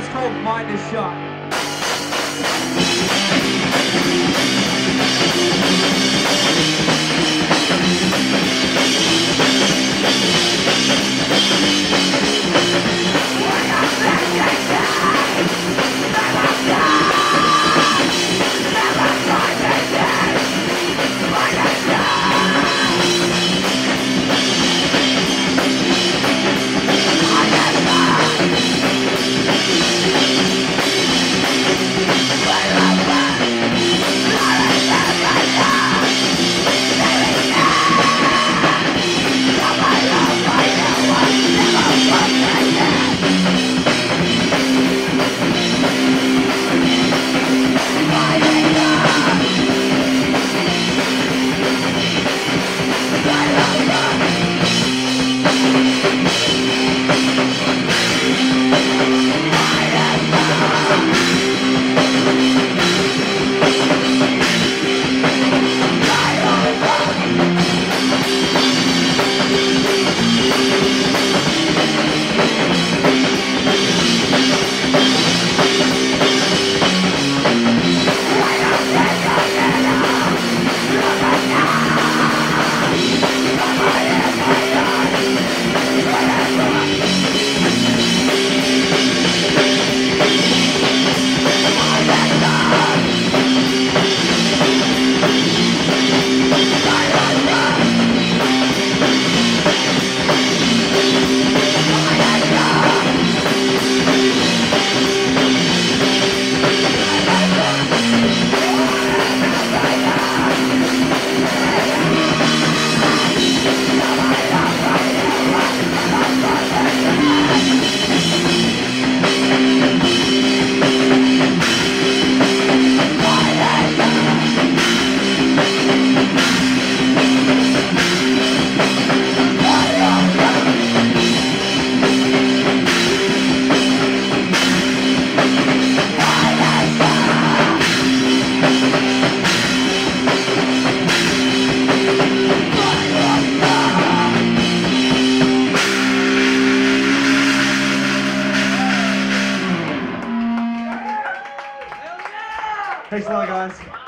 One's called Mind is Shot. Thanks a lot, guys.